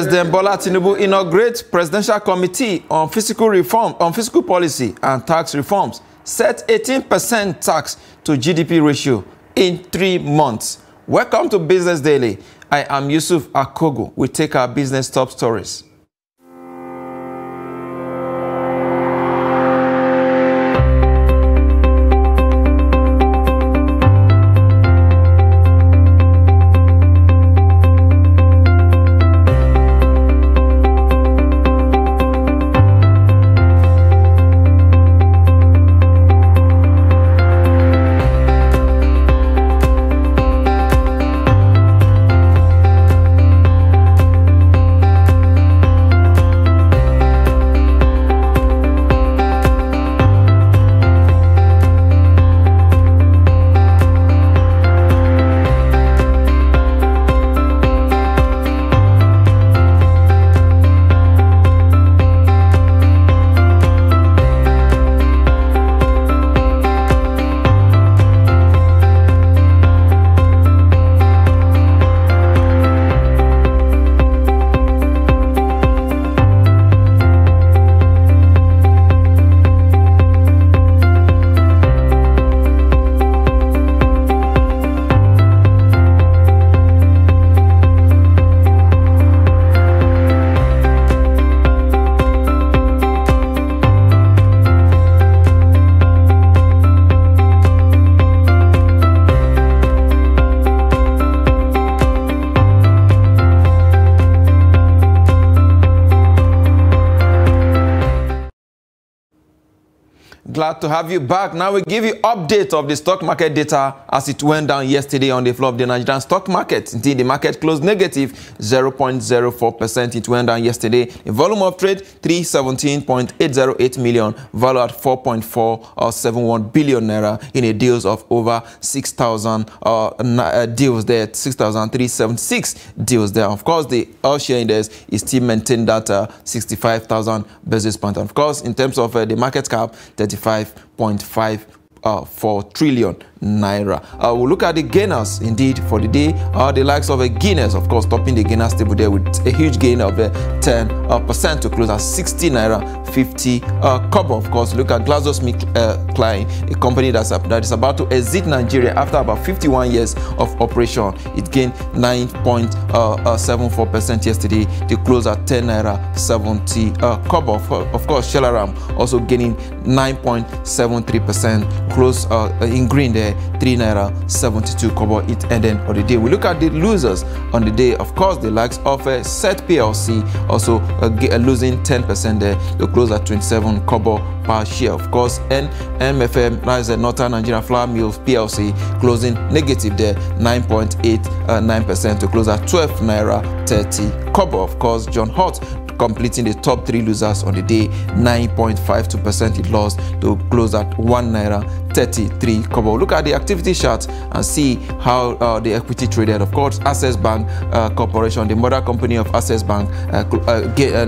President Bola Tinubu inaugurates Presidential Committee on Fiscal Reform, on Fiscal Policy and Tax Reforms, set 18% tax to GDP ratio in three months. Welcome to Business Daily. I am Yusuf Akogo. We take our business top stories. glad to have you back. Now we give you update of the stock market data as it went down yesterday on the floor of the Nigerian stock market. Indeed, the market closed negative 0.04%. It went down yesterday. The volume of trade, 317.808 million, value at 4.471 billion naira in a deals of over 6,000 uh, uh, deals there, 6,376 deals there. Of course, the all share index is still maintained at uh, 65,000 basis points. Of course, in terms of uh, the market cap, 35 5.54 uh, trillion naira. Uh, we'll look at the gainers indeed for the day. Uh, the likes of a Guinness, of course, topping the gainers table there with a huge gain of uh, 10 uh, percent to close at 60 naira 50 uh. Of course, look at GlaxoSmithKline, uh, a company that's that is about to exit Nigeria after about 51 years of operation. It gained 9.74 uh, percent yesterday to close at 10 naira 70 uh, kobo. Of, course, Chellaram also gaining 9.73 percent close in green there 3 naira 72 kobo it ended on the day. We look at the losers. On the day of course the likes of uh, set plc also uh, uh, losing 10 percent there. To close at 27 kobo per share. Of course and mfm that is a northern nigeria flour mills plc closing negative there 9.89 percent. To close at 12 naira 30 kobo. Of course John Holt completing the top three losers on the day 9.52% it lost. To close at 1 naira 33 kobo look at the activity chart and see how uh, the equity traded. Of course access bank uh, corporation the mother company of access bank uh, uh get, uh,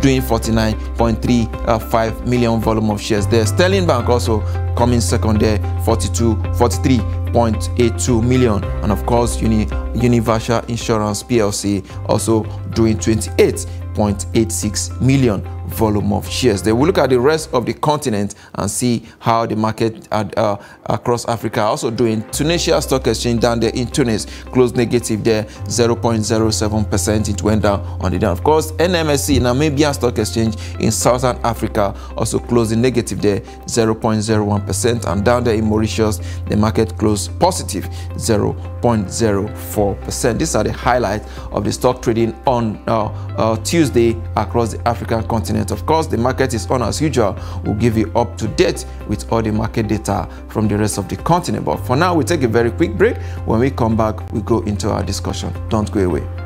doing 49.35 million volume of shares. There sterling bank also coming second there 42 43 0.82 million. And of course Uni, universal insurance plc also doing 28 0.86 million volume of shares. They will look at the rest of the continent and see how the market uh, across Africa are also doing. Tunisia Stock Exchange down there in Tunis closed negative there, 0.07%. It went down on the down. Of course, NMSC, Namibia Stock Exchange in Southern Africa, also closing negative there, 0.01%. And down there in Mauritius, the market closed positive, 0.04%. These are the highlights of the stock trading on uh, uh, Tuesday across the African continent continent. Of course, the market is on as usual. We'll give you up to date with all the market data from the rest of the continent. But for now, we take a very quick break. When we come back, we go into our discussion. Don't go away.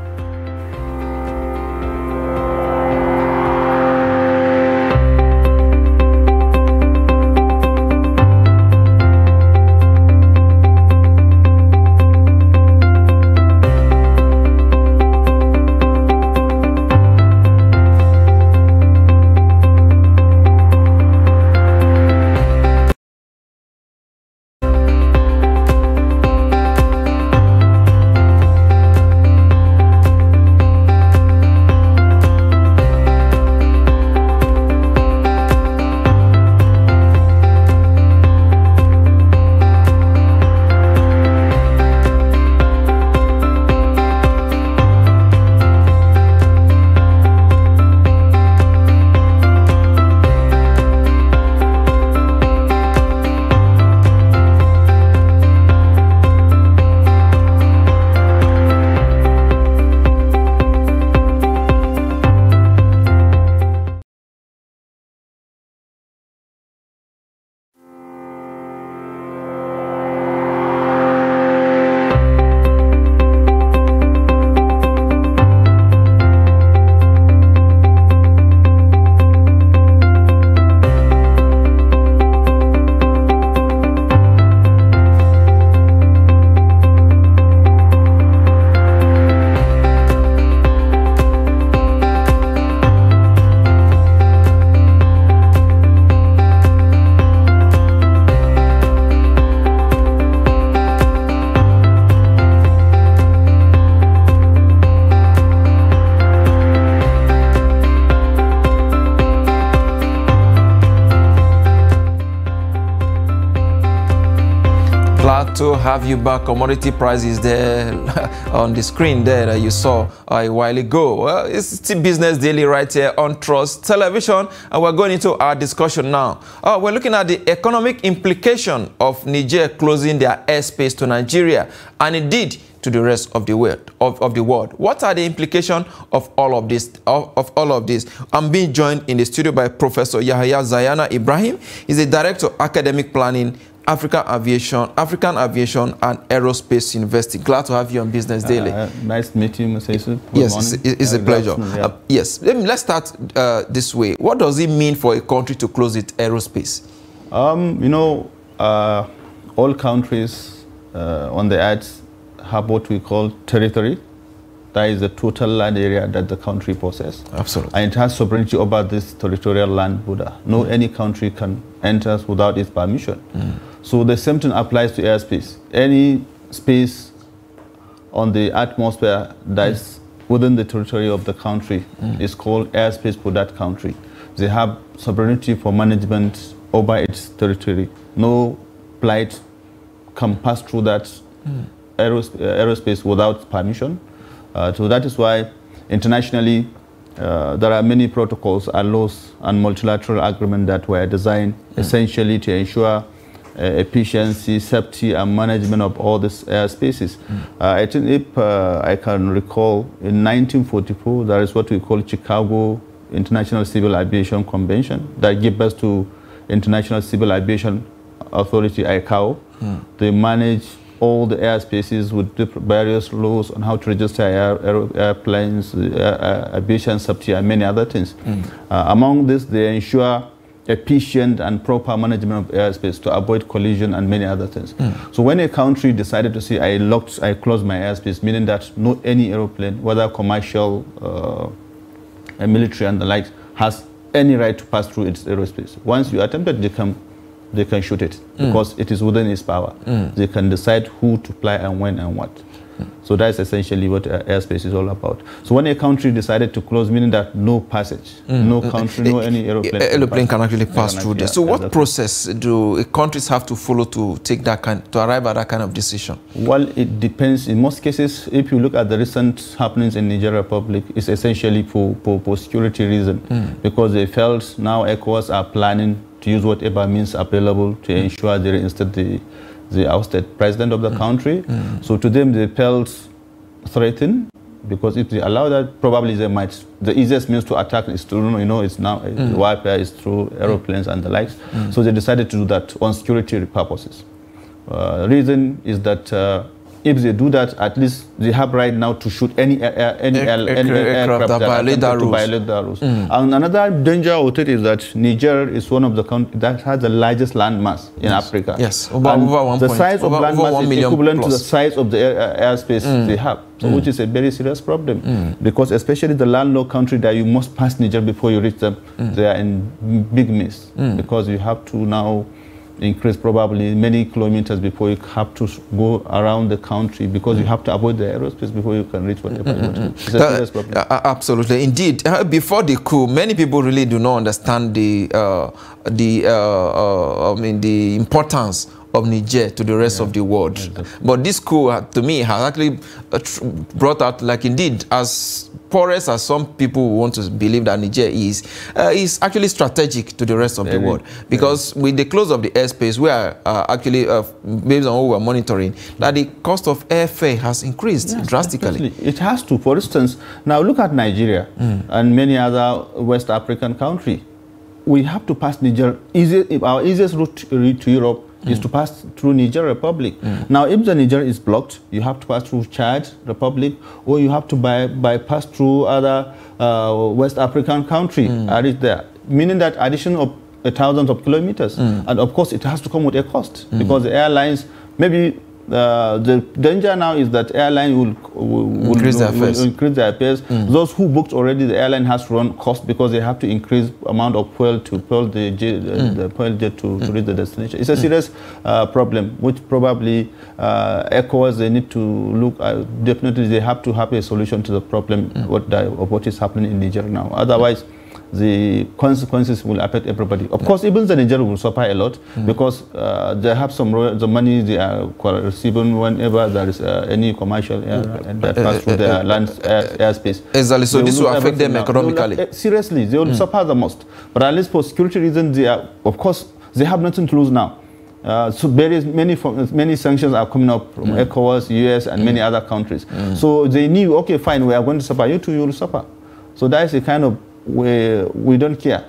To have you back. Commodity prices there on the screen there that you saw a while ago. Well, it's still Business Daily right here on Trust Television, and we're going into our discussion now. Uh, we're looking at the economic implication of Niger closing their airspace to Nigeria, and indeed to the rest of the world. Of, of the world. What are the implications of all of this? Of, of, all of this, I'm being joined in the studio by Professor Yahya Zayana Ibrahim. He's the director of academic planning African Aviation, African Aviation and Aerospace University. Glad to have you on Business Daily. Uh, nice to meet you, Mr. Yusuf. Yes, it's, it's uh, a pleasure. Yeah. Uh, yes, let's start uh, this way. What does it mean for a country to close its aerospace? Um, you know, uh, all countries uh, on the earth have what we call territory. That is the total land area that the country possesses. Absolutely. And it has sovereignty over this territorial land border. No mm. any country can enter without its permission. Mm. So the same thing applies to airspace. Any space on the atmosphere that is mm. within the territory of the country mm. is called airspace for that country. They have sovereignty for management over its territory. No flight can pass through that mm. aerospace without permission. Uh, so that is why internationally uh, there are many protocols and laws and multilateral agreements that were designed mm. essentially to ensure efficiency, safety, and management of all these airspaces. Mm. Uh, I think if uh, I can recall, in 1944, there is what we call Chicago International Civil Aviation Convention that gave birth to International Civil Aviation Authority, ICAO. Mm. They manage all the airspaces with various laws on how to register air, air, airplanes, air, aviation safety, and many other things. Mm. Uh, among this, they ensure efficient and proper management of airspace to avoid collision and many other things. Mm. So when a country decided to say, I locked, I closed my airspace, meaning that no any aeroplane, whether commercial, uh, military and the like, has any right to pass through its aerospace. Once you attempt it, they come they can shoot it mm. because it is within its power. Mm. They can decide who to fly and when and what. So that's essentially what uh, airspace is all about. So when a country decided to close, meaning that no passage, mm. no country, no any aeroplane, aeroplane can, actually pass through there. So what process do countries have to follow to take that kind, to arrive at that kind of decision? Well, it depends. In most cases, if you look at the recent happenings in Niger Republic, it's essentially for, for, for security reason mm. because they felt now ECOWAS are planning to use whatever means available to mm. ensure they reinstate the, the ousted president of the country. So to them, they felt threatened because if they allow that, probably they might. The easiest means to attack is through, you know, it's now mm. warfare is through aeroplanes and the likes. Mm. So they decided to do that on security purposes. Uh, reason is that. Uh, if they do that, at least they have right now to shoot any air, any, air, any aircraft, that, violate that rules. Violate the rules. Mm. And another danger of it is that Niger is one of the countries that has the largest land mass in yes. Africa. Yes, over, over one The point, size over, of land mass is equivalent plus. to the size of the air, airspace mm. they have, so mm. which is a very serious problem. Mm. Because especially the landlocked country that you must pass Niger before you reach them, mm. they are in big mess mm. because you have to now increase probably many kilometers before you have to go around the country because you have to avoid the aerospace before you can reach whatever you want to. Uh, absolutely, indeed. Uh, before the coup, many people really do not understand the uh, the uh, uh, I mean the importance of Niger to the rest yeah. of the world. Exactly. But this coup, uh, to me, has actually brought out, like indeed, as porous as some people want to believe that Niger is, uh, is actually strategic to the rest of the world. Because with the close of the airspace, we are uh, actually, uh, based on what we're monitoring, that the cost of airfare has increased yes, drastically. Definitely. It has to. For instance, now look at Nigeria mm. and many other West African countries. We have to pass Niger. Easy, our easiest route to Europe is to pass through Niger Republic. Mm. Now, if the Niger is blocked, you have to pass through Chad Republic, or you have to by, bypass through other uh, West African country. Mm. there, meaning that addition of uh, thousands of kilometers, mm. and of course, it has to come with a cost because the airlines maybe uh, the danger now is that airline will, will, increase, their will increase their fares. Mm. Those who booked already, the airline has to run cost because they have to increase amount of fuel to fuel the, mm. the fuel jet to, mm. to reach the destination. It's a mm. serious uh, problem, which probably uh, ECOWAS they need to look. Uh, definitely, they have to have a solution to the problem mm. what of what is happening in Niger now. Otherwise the consequences will affect everybody. Of course, even the Niger will suffer a lot mm. because uh, they have some the money they are receiving whenever there is uh, any commercial air mm. that pass through their land air, airspace. Exactly. So this will affect them economically. Will, seriously, they will mm. suffer the most. But at least for security reasons, they are, of course, they have nothing to lose now. Uh, so various, many, many sanctions are coming up from mm. ECOWAS, US, and mm. many other countries. Mm. So they knew, okay, fine, we are going to suffer. You too, you will suffer. So that is a kind of we we don't care.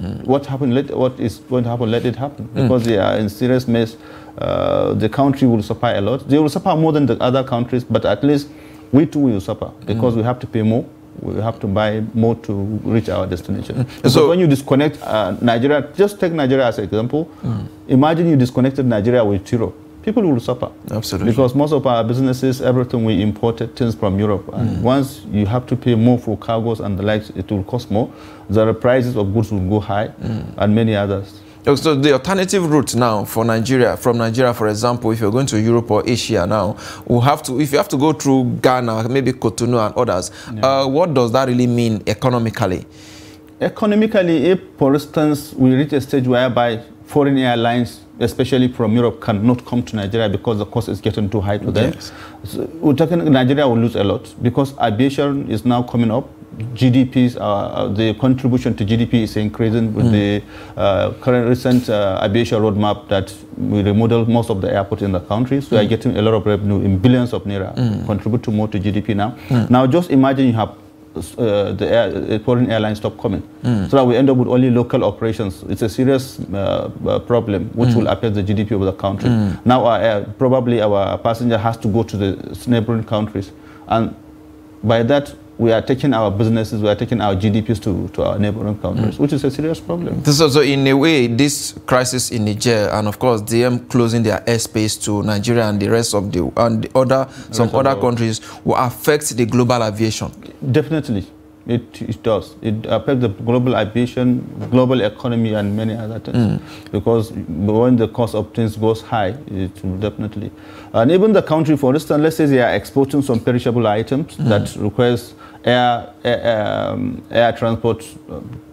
Mm. What happened? Let what is going to happen? Let it happen mm. because they are in serious mess. Uh, the country will suffer a lot. They will suffer more than the other countries, but at least we too will suffer because mm. we have to pay more. We have to buy more to reach our destination. Mm. So when you disconnect uh, Nigeria, just take Nigeria as an example. Mm. Imagine you disconnected Nigeria with Europe people will suffer. Absolutely. Because most of our businesses, everything we imported things from Europe. And mm. once you have to pay more for cargoes and the likes, it will cost more. The prices of goods will go high mm. and many others. So the alternative route now for Nigeria, from Nigeria, for example, if you're going to Europe or Asia now, will have to, if you have to go through Ghana, maybe Cotonou and others, yeah. uh, what does that really mean economically? Economically, if, for instance, we reach a stage whereby foreign airlines especially from Europe, cannot come to Nigeria because the cost is getting too high to them. Yes. So we're talking Nigeria will lose a lot because aviation is now coming up. GDPs, uh, the contribution to GDP is increasing with mm. the uh, current recent uh, aviation roadmap that we remodel most of the airports in the country. So mm. we are mm. getting a lot of revenue in billions of naira, mm. contribute to more to GDP now. Mm. Now just imagine you have uh, the air, foreign airlines stop coming. Mm. So that we end up with only local operations. It's a serious uh, uh problem which mm. will affect the GDP of the country. Mm. Now our air, probably our passenger has to go to the neighboring countries. And by that, we are taking our businesses, we are taking our GDPs to, to our neighboring countries, mm. which is a serious problem. So, so in a way, this crisis in Niger and of course them closing their airspace to Nigeria and the rest of the and the other some other countries will affect the global aviation. Definitely. It, it does. It affects the global aviation, global economy, and many other things. Mm. Because when the cost of things goes high, it will definitely. And even the country, for instance, let's say they are exporting some perishable items mm. that requires air, air, um, air transport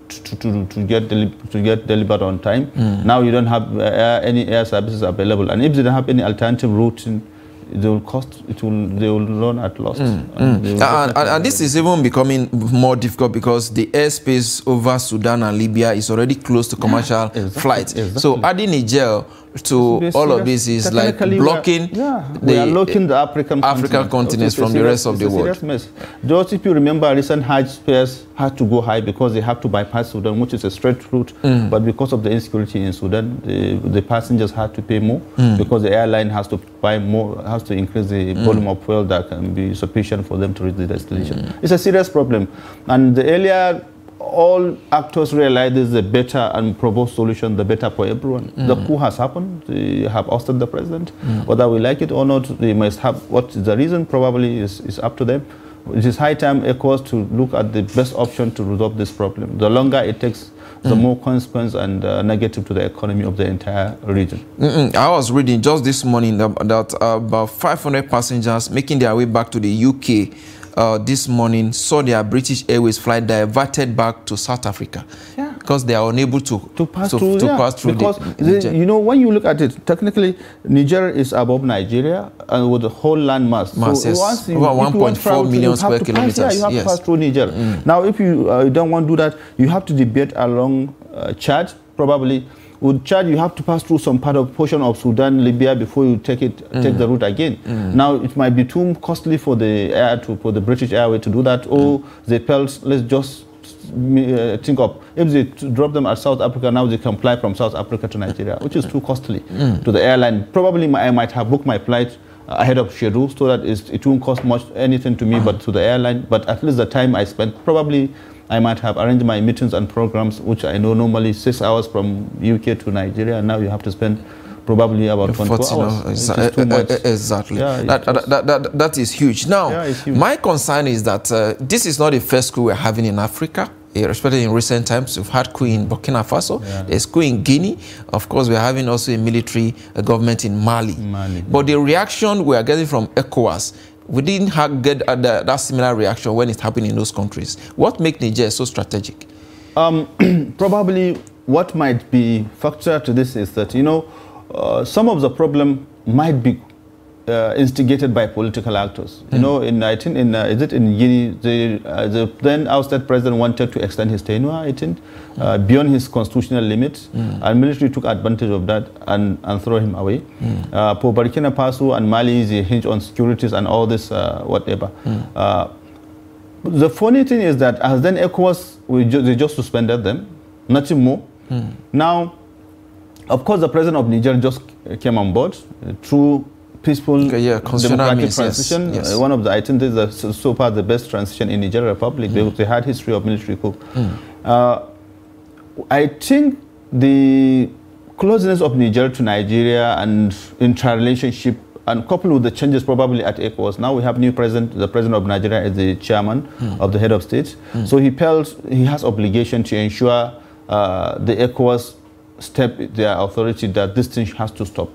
to, to, to, get to get delivered on time. Mm. Now you don't have uh, air, any air services available, and if they don't have any alternative routing, they will cost it will they will run at loss. Mm. And, mm. and, and, and, this is even becoming more difficult because the airspace over Sudan and Libya is already close to commercial yeah, exactly, flights. Exactly. So adding a Niger to all of this is like blocking we are, yeah, the, we are locking the African African continents from the rest of the world. Mess. Just if you remember, recent Hajj fares had to go high because they have to bypass Sudan, which is a straight route. Mm. But because of the insecurity in Sudan, the, the passengers had to pay more mm. because the airline has to buy more, has to increase the mm. volume of fuel that can be sufficient for them to reach the destination. Mm. It's a serious problem. And the earlier all actors realize this is a better and proposed solution, the better for everyone. Mm. The coup has happened. They have ousted the president. Mm. Whether we like it or not, they must have what the reason probably is, is up to them. It is high time ECOWAS to look at the best option to resolve this problem. The longer it takes, the mm. more consequence and uh, negative to the economy of the entire region. Mm -mm. I was reading just this morning that, that uh, about 500 passengers making their way back to the UK uh, this morning saw their British Airways flight diverted back to South Africa yeah. because they are unable to, to pass to, through. To yeah. pass through because the, the, you know when you look at it, technically Niger is above Nigeria and with the whole land mass. mass so yes. you, over 1.4 million square kilometers. Pass, yeah, you have yes. to pass through Niger. Mm. Now, if you uh, don't want to do that, you have to debate along uh, Chad probably with Chad, you have to pass through some part of portion of Sudan, Libya before you take it, mm. take the route again. Mm. Now it might be too costly for the air to for the British Airway to do that, or mm. they felt let's just uh, think of if they drop them at South Africa now they can fly from South Africa to Nigeria, which is too costly mm. to the airline. Probably my, I might have booked my flight ahead of schedule so that it won't cost much anything to me but to the airline. But at least the time I spent probably I might have arranged my meetings and programs, which I know normally six hours from UK to Nigeria, now you have to spend probably about 24 hours. Eh, eh, eh, exactly. Yeah, that, that, that, that is huge. Now, yeah, huge. my concern is that uh, this is not the first coup we're having in Africa especially in recent times. We've had coup in Burkina Faso, yeah. there's coup in Guinea. Of course, we're having also a military a government in Mali. Mali. But the reaction we are getting from ECOWAS we didn't have, get uh, that similar reaction when it happened in those countries. What makes Niger so strategic? Um, probably what might be factor to this is that, you know, uh, some of the problem might be uh, instigated by political actors. You know, in I think in uh, is it in Guinea, the, uh, the then ousted president wanted to extend his tenure. I think uh, beyond his constitutional limits, and military took advantage of that and and throw him away. Uh, for Burkina Faso and Mali, they hinge on securities and all this uh, whatever. Uh, the funny thing is that as then ECOWAS, we ju- they just suspended them, nothing more. Now, of course, the president of Niger just came on board uh, through peaceful Okay, yeah, democratic yes, transition. yes. Uh, one of the, I think this is the, so, far the best transition in Niger Republic. They, they had history of military coup. Uh, I think the closeness of Niger to Nigeria and interrelationship and coupled with the changes probably at ECOWAS, now we have new president, the president of Nigeria is the chairman of the head of state. So he felt he has obligation to ensure uh, the ECOWAS step their authority that this thing has to stop.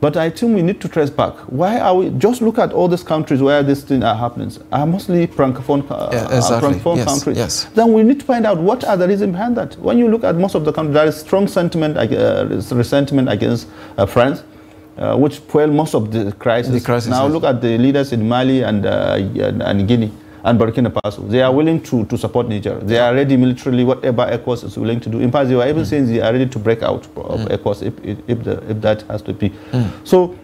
But I think we need to trace back. Why are we, just look at all these countries where this thing are happening, are mostly francophone, uh, Yeah, exactly. francophone Yes, countries. yes. Then we need to find out what are the reasons behind that. When you look at most of the countries, there is strong sentiment, uh, resentment against uh, France. Uh, which fuel most of the crisis. The crisis, now yes. look at the leaders in Mali and, uh, and, and Guinea and Burkina Faso. They are willing to, to support Niger. They are ready militarily, whatever ECOWAS is willing to do. In fact, they were even saying they are ready to break out of hmm. ECOWAS if, if, if, the, if that has to be. Hmm. So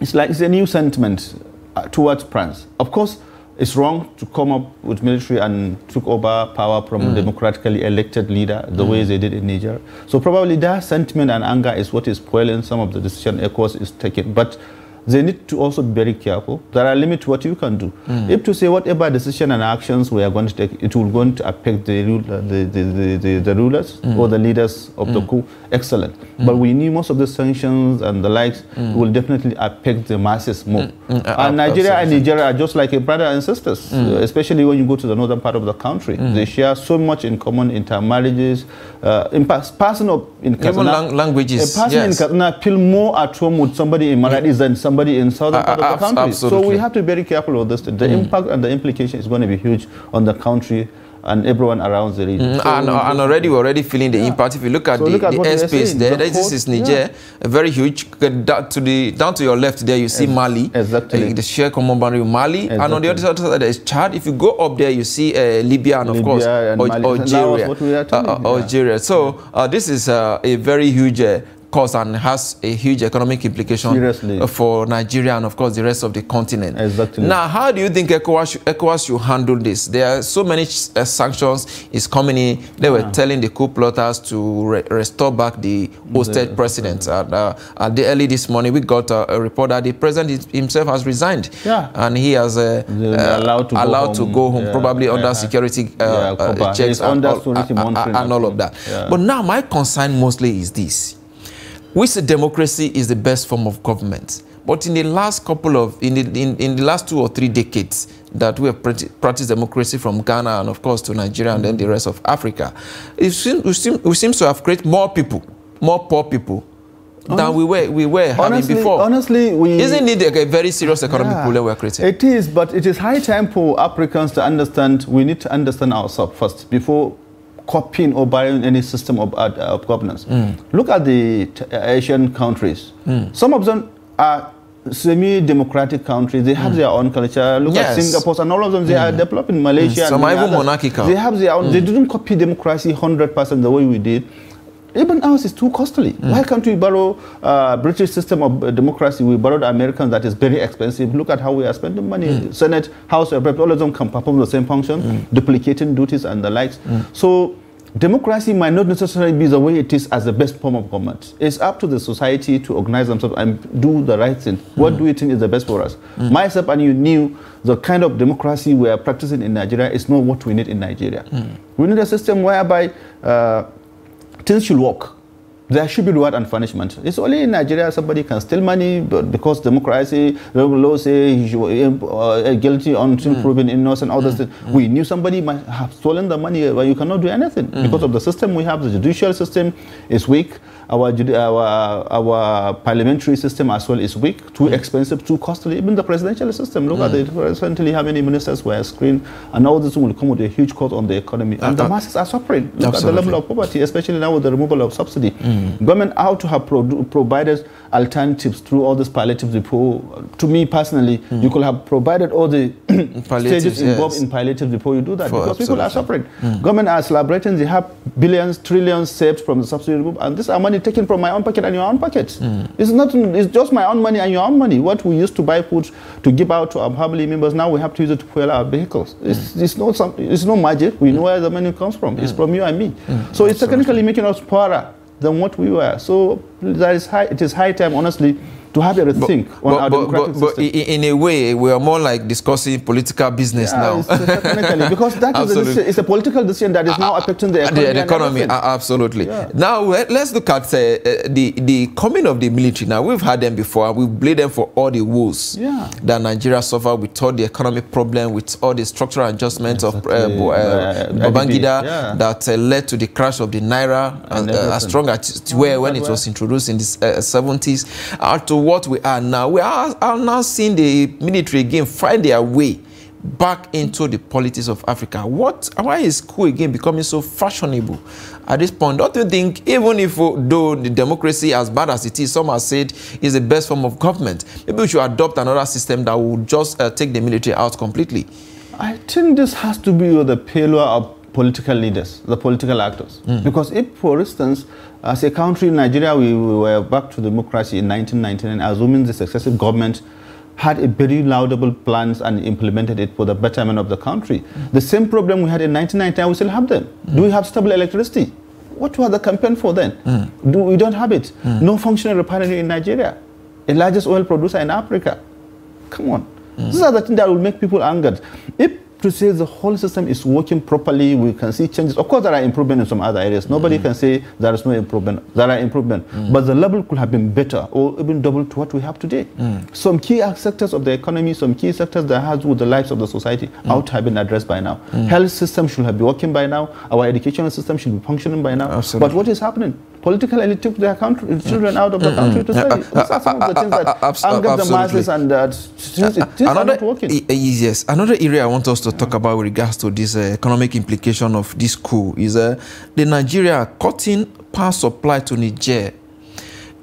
it's like it's a new sentiment uh, towards France. Of course, it's wrong to come up with military and took over power from a democratically elected leader the way they did in Niger. So probably that sentiment and anger is what is spoiling some of the decision ECOWAS is taking. But they need to also be very careful. There are limits to what you can do. Hmm. If to say whatever decision and actions we are going to take, it will going to affect the, uh, the, the, the, the, the rulers hmm. or the leaders of the hmm. coup, excellent. But we knew most of the sanctions and the likes will definitely affect the masses more. uh, and uh, Nigeria and. Nigeria are just like a brother and sisters, uh, especially when you go to the northern part of the country. They share so much in common, intermarriages. Uh, in past, person of in Even lang- languages, a person yes. in Katsina feel more at home with somebody in Maradi than somebody in southern Uh, part uh, of the country. So we have to be very careful of this. The impact and the implication is going to be huge on the country and everyone around the region. So and, and already we're already feeling the Yeah. impact. If you look at So the, look at the what we are airspace there, The this is Niger, a very huge. Get down to the down to your left there, you see Mali, exactly. uh, the share common boundary with Mali, and on the other side there is Chad. If you go up there, you see uh, Libya and of Libya course and Al- Mali. That was Algeria. what we are Uh, uh. Algeria. So uh, this is uh, a very huge. Uh, cause and has a huge economic implication Seriously. uh, for Nigeria and of course the rest of the continent. Exactly. Now, how do you think ECOWAS should, ECOWAS should handle this? There are so many uh, sanctions is coming in. They were telling the coup plotters to re- restore back the hosted president. And, uh, at the early this morning, we got a, a report that the president himself has resigned. Yeah. And he has uh, uh, allowed to go allowed to home. go home, Yeah. probably under security uh, Yeah, uh, checks and under all, uh, uh, and all of that. Yeah. But now, my concern mostly is this say democracy is the best form of government. But in the last couple of, in the, in, in the last two or three decades that we have practiced democracy from Ghana and of course to Nigeria and then the rest of Africa, it seems, we, seem, we seem to have created more people, more poor people than we were, we were having honestly, before. honestly, we Isn't it a, a very serious economic Yeah. problem we're creating? It is, but it is high time for Africans to understand. We need to understand ourselves first before copying or borrowing any system of, uh, of governance. Mm. Look at the t- Asian countries. Some of them are semi-democratic countries. They have their own culture. Look Mm. Yes. Mm. at Singapore and all of them. They are developing Malaysia. Some and are even monarchical. They have their own. They didn't copy democracy hundred percent the way we did. Even ours is too costly. Hmm. Why can't we borrow uh, British system of uh, democracy? We borrowed American that is very expensive. Look at how we are spending money. Hmm. Senate, House all of them can perform the same function, hmm. duplicating duties and the likes. So democracy might not necessarily be the way it is as the best form of government. It's up to the society to organize themselves and do the right thing. What do you think is the best for us? Myself and you knew the kind of democracy we are practicing in Nigeria is not what we need in Nigeria. We need a system whereby uh, things should work. There should be reward and punishment. It's only in Nigeria somebody can steal money, but because democracy, the law say he should, uh, guilty until mm. proven innocent, all mm. things. Mm. We knew somebody might have stolen the money, but you cannot do anything mm. because of the system we have. The judicial system is weak. Our, our, our parliamentary system as well is weak, too mm. expensive, too costly. Even the presidential system, look at it. Recently, how many ministers were screened, and all this will come with a huge cost on the economy. And uh, the masses are suffering. Look absolutely. at the level of poverty, especially now with the removal of subsidy. Mm. Government ought to have pro provided alternatives through all these palliative depot. To me personally, mm. you could have provided all the stages involved yes. in palliative before You do that For because people are suffering. Mm. Government are celebrating, they have billions, trillions saved from the subsidy removal, and this are money taken from my own pocket and your own pocket. Mm. It's not. It's just my own money and your own money. What we used to buy food to give out to our family members, now we have to use it to fuel our vehicles. It's, mm. it's not some. It's no magic. We know where the money comes from. It's from you and me. So it's technically making us poorer than what we were. So that is high, it is high time, honestly, to have a rethink but, on but, our but, democratic but, but in a way, we are more like discussing political business yeah, now. technically, because that is a decision, it's a political decision that is now uh, affecting the economy. The, economy, uh, absolutely. Yeah. Now, let's look at uh, the, the coming of the military. Now, we've had them before. We've blamed them for all the woes yeah. that Nigeria suffered with all the economic problem, with all the structural adjustments exactly. of uh, uh, Babangida that uh, led to the crash of the Naira and, as strong as it were when it was introduced in the 70s, uh, to what we are now. We are, are now seeing the military again find their way back into the politics of Africa. What, why is coup again becoming so fashionable at this point? Don't you think, even if though the democracy, as bad as it is, some have said is the best form of government, maybe we should adopt another system that will just uh, take the military out completely? I think this has to be the pillar of political leaders, the political actors. Mm. Because if, for instance, as a country, in Nigeria, we, we were back to democracy in 1999, assuming the successive government had a very laudable plans and implemented it for the betterment of the country. Mm. The same problem we had in 1999, we still have them. Mm. Do we have stable electricity? What was the campaign for then? Mm. Do, we don't have it. Mm. No functional refinery in Nigeria, the largest oil producer in Africa. Come on. These are the things that will make people angered. If to say the whole system is working properly. We can see changes. Of course, there are improvements in some other areas. Nobody mm. can say there is no improvement. There are improvements. Mm. But the level could have been better or even double to what we have today. Mm. Some key sectors of the economy, some key sectors that has with the lives of the society mm. out have been addressed by now. Mm. Health system should have been working by now. Our educational system should be functioning by now. Absolutely. But what is happening? Political elite took their country, children out of the country to study. These are some of the things that anger the masses and that things, things not working. Yes, another area I want us to talk about with regards to this uh, economic implication of this coup is uh, the Nigeria cutting power supply to Niger.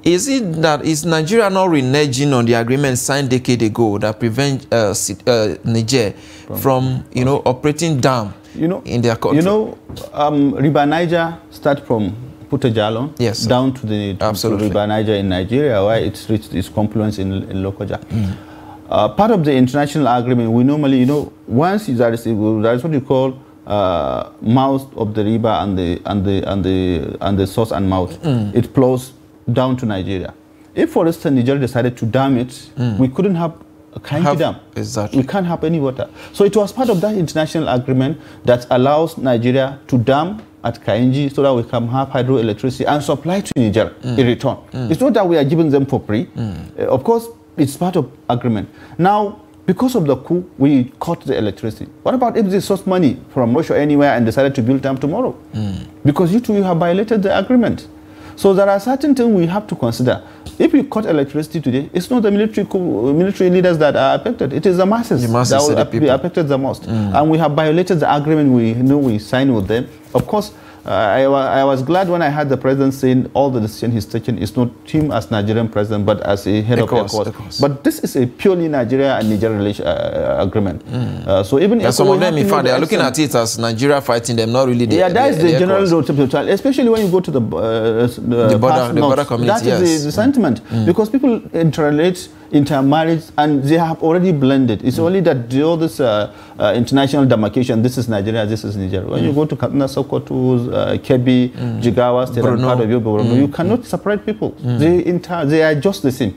Is it that is Nigeria not reneging on the agreement signed decade ago that prevent uh, uh, Niger from, from, you know operating dam you know, in their country? You know, um, River Niger start from Fouta Djallon yes, down to the to River Niger in Nigeria, where it's reached its confluence in, in Lokoja. Mm. Uh, part of the international agreement, we normally, you know, once there is, there is what you call uh, mouth of the river and the and the and the and the source and mouth. Mm. It flows down to Nigeria. If, for instance, Nigeria decided to dam it, mm. we couldn't have a Kainji dam. Exactly. We can't have any water. So it was part of that international agreement that allows Nigeria to dam at Kainji so that we can have hydroelectricity and supply to Niger mm. in return. Mm. It's not that we are giving them for free. Mm. Uh, of course, it's part of agreement. Now, because of the coup, we cut the electricity. What about if they source money from Russia anywhere and decided to build them tomorrow? Mm. Because you two you have violated the agreement. So there are certain things we have to consider. If we cut electricity today, it's not the military military leaders that are affected. It is the masses, the masses that will be affected the most. Mm. And we have violated the agreement we know we signed with them. Of course, uh, I, I, was glad when I had the president saying all the decision he's taken is not him as Nigerian president, but as a head of, of ECOWAS. But this is a purely Nigeria and Nigeria relation, uh, uh, agreement. Mm. Uh, so even yeah, some of them, in fact, they are looking at it as Nigeria fighting them, not really. The, yeah, that is the, the general role, especially when you go to the uh, the, the border, the border community. That is yes. the, the, sentiment mm. because people interrelate intermarriage and they have already blended. It's mm. only that all this uh, uh, international demarcation, this is Nigeria, this is Nigeria. When mm. you go to Katsina, Sokoto, uh, Kebbi, mm. Jigawa, state part of mm. you cannot separate people. Mm. They, they are just the same.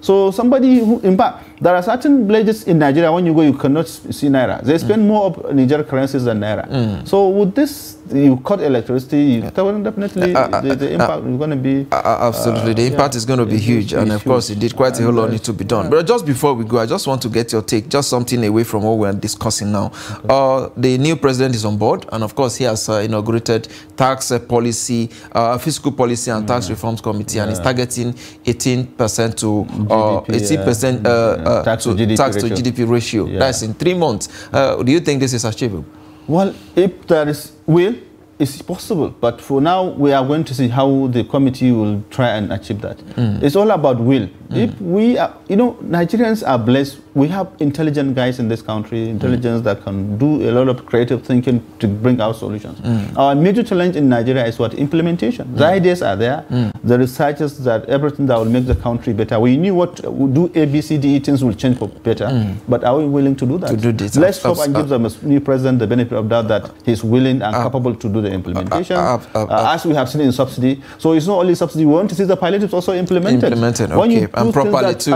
So somebody who, in fact, There are certain villages in Nigeria when you go, you cannot see naira. They spend more of Niger currencies than naira. So with this, you cut electricity. You, definitely Uh, the, the impact is going to be. Uh, uh, absolutely, the impact is going to be huge, and of huge. course, it did quite a whole lot need to be done. But just before we go, I just want to get your take, just something away from what we're discussing now. Uh, the new president is on board, and of course, he has uh, inaugurated tax uh, policy, uh, fiscal policy, and tax reforms committee, and is targeting 18% to uh, GDP, 18% uh, tax to to GDP tax to ratio. GDP ratio. Yeah. That's in three months. Uh, do you think this is achievable? Well, if there is will, it's possible. But for now, we are going to see how the committee will try and achieve that. Hmm. It's all about will. Hmm. If we are, you know, Nigerians are blessed. We have intelligent guys in this country, intelligence hmm. that can do a lot of creative thinking to bring out solutions. Our major challenge in Nigeria is what? Implementation. The ideas are there. The researchers that everything that will make the country better. We knew what we do A, B, C, D, E things will change for better. But are we willing to do that? To do this. Let's hope and give uh, the new president the benefit of doubt that he's willing and uh, capable to do the implementation, uh, uh, uh, as we have seen in subsidy. So it's not only subsidy. We want to see the palliatives also implemented. Implemented, When you okay, and properly that too.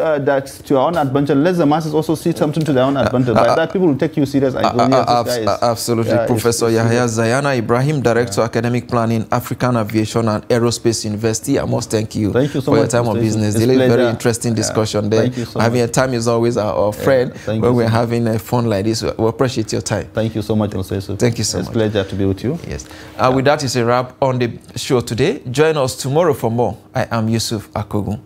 uh, that's to your own advantage. Let the masses also see something to their own advantage. By that, people will take you serious. And go, Uh, yes, uh, abs- uh, absolutely. Professor is Yahya. Zayana Ibrahim, Director Academic Planning, African Aviation and Aerospace University. I must thank you, Thank you so for your time of business. It's Really very interesting discussion there. Thank you so having a time is always our, our friend. thank when we're having a fun like this, we appreciate your time. Thank you so much, Mr. Thank you so it's much. a pleasure to be with you. Yes. Uh, With that is a wrap on the show today. Join us tomorrow for more. I am Yusuf Akogun.